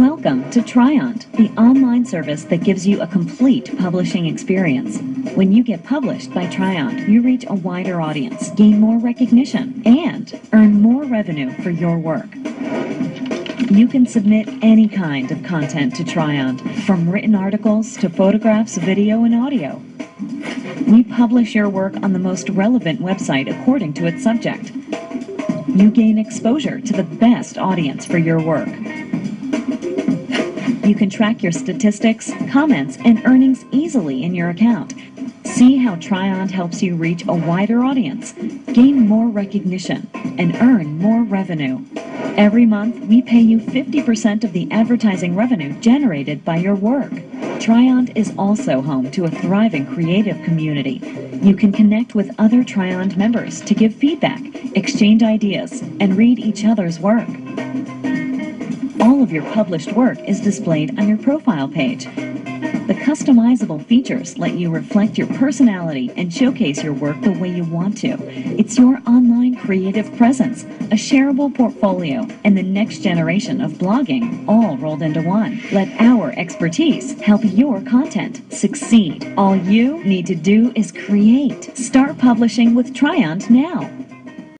Welcome to Triond, the online service that gives you a complete publishing experience. When you get published by Triond, you reach a wider audience, gain more recognition, and earn more revenue for your work. You can submit any kind of content to Triond, from written articles to photographs, video, and audio. We publish your work on the most relevant website according to its subject. You gain exposure to the best audience for your work. You can track your statistics, comments, and earnings easily in your account. See how Triond helps you reach a wider audience, gain more recognition, and earn more revenue. Every month, we pay you 50% of the advertising revenue generated by your work. Triond is also home to a thriving creative community. You can connect with other Triond members to give feedback, exchange ideas, and read each other's work. All of your published work is displayed on your profile page. The customizable features let you reflect your personality and showcase your work the way you want to. It's your online creative presence, a shareable portfolio, and the next generation of blogging all rolled into one. Let our expertise help your content succeed. All you need to do is create. Start publishing with Triond now.